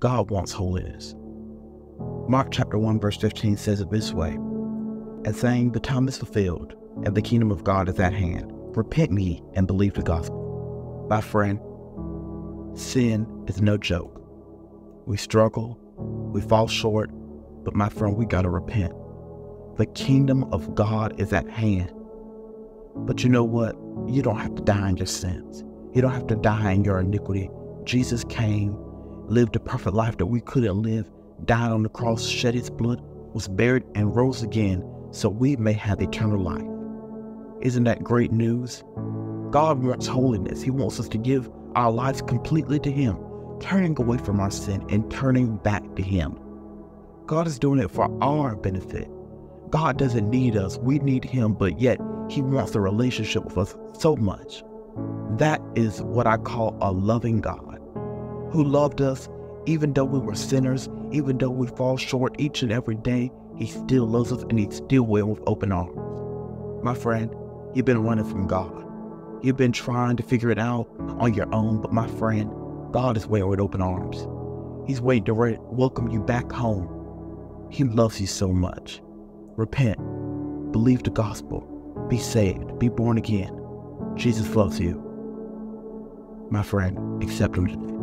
God wants holiness. Mark chapter 1, verse 15 says it this way and saying, The time is fulfilled, and the kingdom of God is at hand. Repent ye and believe the gospel. My friend, sin is no joke. We struggle, we fall short, but my friend, we gotta repent. The kingdom of God is at hand. But you know what? You don't have to die in your sins. You don't have to die in your iniquity. Jesus came, lived a perfect life that we couldn't live, died on the cross, shed his blood, was buried, and rose again so we may have eternal life. Isn't that great news? God wants holiness. He wants us to give our lives completely to Him, turning away from our sin and turning back to Him. God is doing it for our benefit. God doesn't need us, we need Him, but yet He wants a relationship with us so much. That is what I call a loving God who loved us even though we were sinners, even though we fall short each and every day. He still loves us and He still waiting with open arms. My friend, you've been running from God. You've been trying to figure it out on your own, but my friend, God is waiting with open arms. He's waiting to welcome you back home. He loves you so much. Repent, believe the gospel, be saved, be born again. Jesus loves you. My friend, accept Him today.